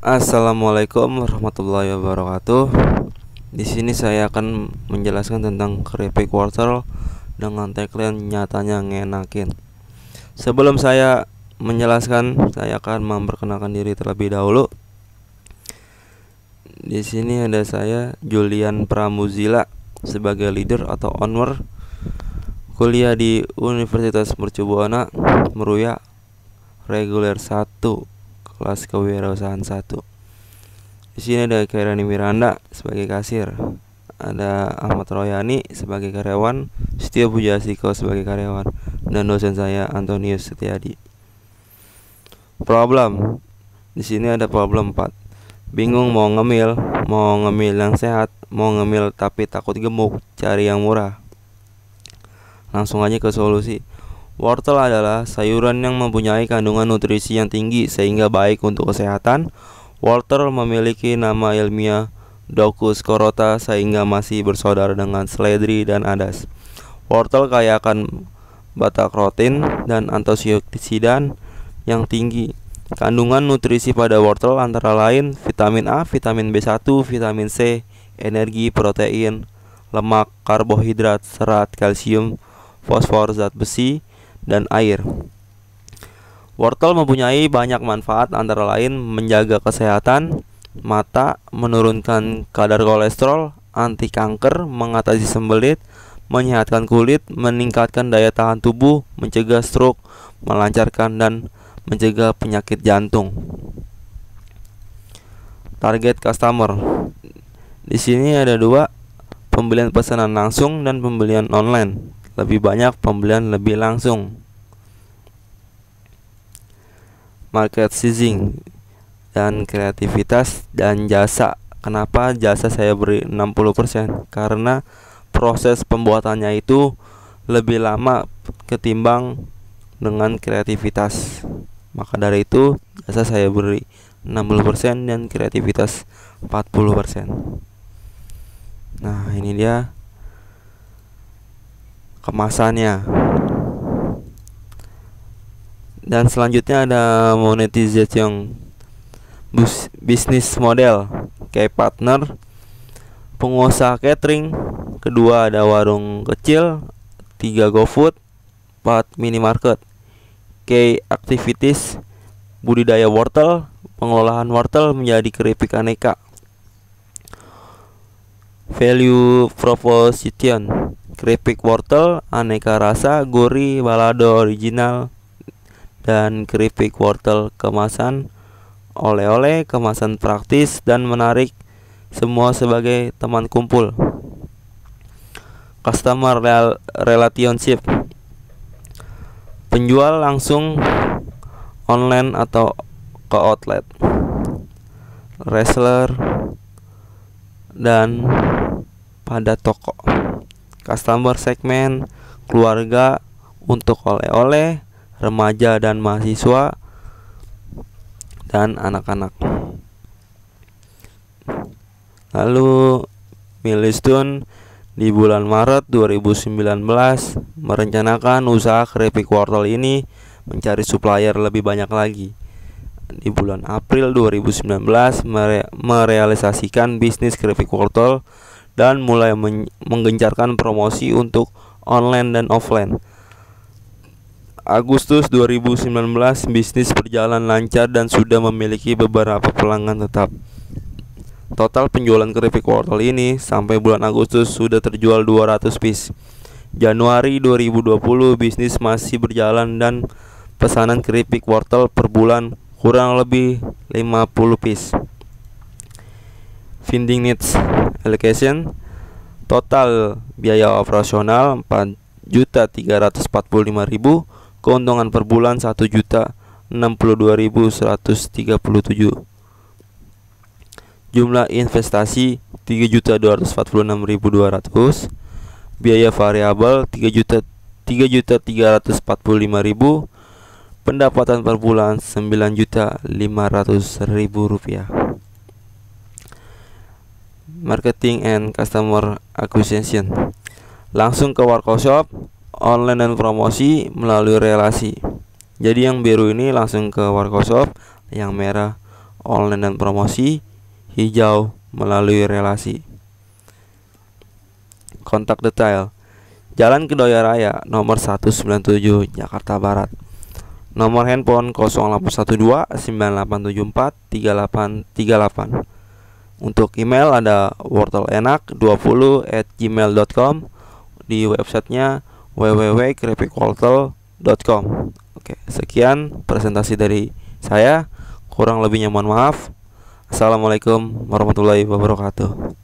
Assalamualaikum warahmatullahi wabarakatuh. Di sini saya akan menjelaskan tentang keripik wortel dengan tagline nyatanya ngenakin. Sebelum saya menjelaskan, saya akan memperkenalkan diri terlebih dahulu. Di sini ada saya Julian Pramuzila sebagai leader atau owner kuliah di Universitas Mercubuana Meruya reguler 1 kelas kewirausahaan 1 di sini ada Kairani Miranda sebagai kasir ada Ahmad Royani sebagai karyawan Setia Pujasiko sebagai karyawan dan dosen saya Antonius Setiadi. Problem di sini ada problem 4 bingung mau ngemil mau ngemil yang sehat mau ngemil tapi takut gemuk cari yang murah. Langsung aja ke solusi. Wortel adalah sayuran yang mempunyai kandungan nutrisi yang tinggi sehingga baik untuk kesehatan. Wortel memiliki nama ilmiah Docus corota sehingga masih bersaudara dengan seledri dan adas. Wortel kaya akan beta-karotin dan antioksidan yang tinggi. Kandungan nutrisi pada wortel antara lain vitamin A, vitamin B1, vitamin C, energi, protein, lemak, karbohidrat, serat, kalsium, fosfor, zat besi, dan air. Wortel mempunyai banyak manfaat antara lain menjaga kesehatan mata, menurunkan kadar kolesterol, anti kanker, mengatasi sembelit, menyehatkan kulit, meningkatkan daya tahan tubuh, mencegah stroke, melancarkan dan mencegah penyakit jantung. Target customer. Di sini ada dua, pembelian pesanan langsung dan pembelian online lebih banyak pembelian lebih langsung. Market sizing dan kreativitas dan jasa. Kenapa jasa saya beri 60%? Karena proses pembuatannya itu lebih lama ketimbang dengan kreativitas. Maka dari itu jasa saya beri 60% dan kreativitas 40%. Nah, ini dia kemasannya dan selanjutnya ada monetization bisnis model kayak partner pengusaha catering kedua ada warung kecil tiga GoFood empat minimarket K activities budidaya wortel pengolahan wortel menjadi keripik aneka. Value proposition keripik wortel aneka rasa, gurih, balado original, dan keripik wortel kemasan oleh-oleh, kemasan praktis dan menarik semua sebagai teman kumpul. Customer relationship. Penjual langsung online atau ke outlet. Wrestler dan pada toko. Customer segmen, keluarga untuk oleh-oleh, remaja dan mahasiswa, dan anak-anak. Lalu Milestone di bulan Maret 2019 merencanakan usaha keripik wortel ini mencari supplier lebih banyak lagi. Di bulan April 2019 mere merealisasikan bisnis keripik wortel dan mulai menggencarkan promosi untuk online dan offline. Agustus 2019 bisnis berjalan lancar dan sudah memiliki beberapa pelanggan tetap. Total penjualan keripik wortel ini sampai bulan Agustus sudah terjual 200 piece. Januari 2020 bisnis masih berjalan dan pesanan keripik wortel per bulan kurang lebih 50 piece. Funding needs allocation total biaya operasional 4.345.000 keuntungan per bulan 1.062.137 jumlah investasi 3.246.200 biaya variabel 3 juta 3 juta 345 ribu. Pendapatan per bulan 9 juta 500 ribu rupiah. Marketing and customer acquisition. Langsung ke workshop, online dan promosi melalui relasi. Jadi yang biru ini langsung ke workshop, yang merah. Online dan promosi, hijau melalui relasi. Kontak detail. Jalan Kedoya Raya nomor 197 Jakarta Barat. Nomor handphone 0812 9874 3838 Untuk email ada wortelenak20 at gmail.com Di websitenya www.keripikwortel.com Oke, sekian presentasi dari saya. Kurang lebihnya mohon maaf. Assalamualaikum warahmatullahi wabarakatuh